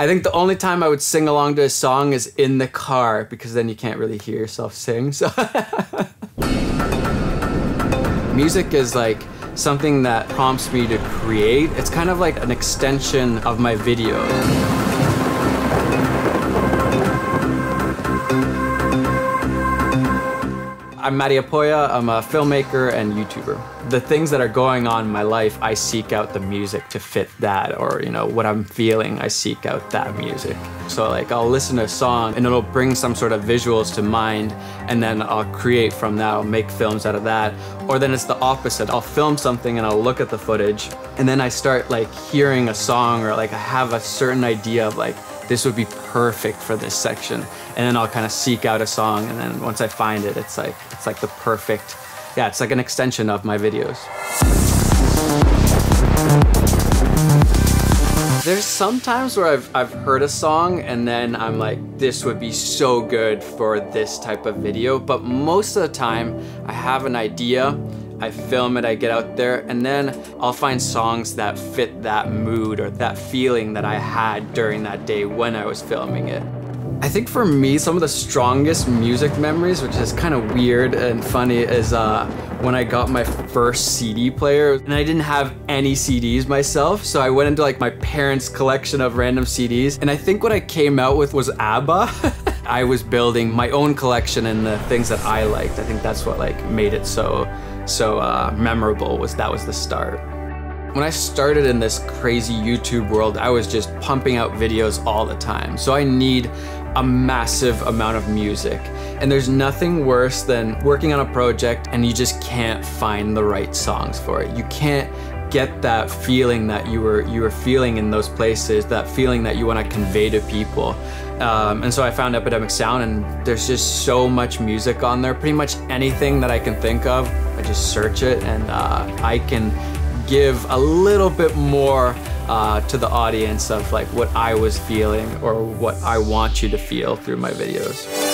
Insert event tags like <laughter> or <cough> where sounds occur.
I think the only time I would sing along to a song is in the car because then you can't really hear yourself sing. So <laughs> music is like something that prompts me to create. It's kind of like an extension of my video. I'm Matti Haapoja. I'm a filmmaker and YouTuber. The things that are going on in my life, I seek out the music to fit that, or you know, what I'm feeling, I seek out that music. So like I'll listen to a song and it'll bring some sort of visuals to mind, and then I'll create from that, I'll make films out of that. Or then it's the opposite. I'll film something and I'll look at the footage, and then I start like hearing a song or like I have a certain idea of like this would be perfect for this section. And then I'll kind of seek out a song and then once I find it, it's like, it's like the perfect, yeah, it's like an extension of my videos. There's some times where I've, I've heard a song and then I'm like, this would be so good for this type of video. But most of the time I have an idea I film it, I get out there, and then I'll find songs that fit that mood or that feeling that I had during that day when I was filming it. I think for me, some of the strongest music memories, which is kind of weird and funny, is uh, when I got my first CD player and I didn't have any CDs myself. So I went into like my parents' collection of random CDs. And I think what I came out with was ABBA. <laughs> I was building my own collection and the things that I liked. I think that's what like made it so so uh, memorable was that was the start. When I started in this crazy YouTube world, I was just pumping out videos all the time. So I need a massive amount of music. And there's nothing worse than working on a project and you just can't find the right songs for it. You can't get that feeling that you were you were feeling in those places, that feeling that you want to convey to people. Um, and so I found Epidemic Sound, and there's just so much music on there. Pretty much anything that I can think of, I just search it, and uh, I can give a little bit more uh, to the audience of like what I was feeling or what I want you to feel through my videos.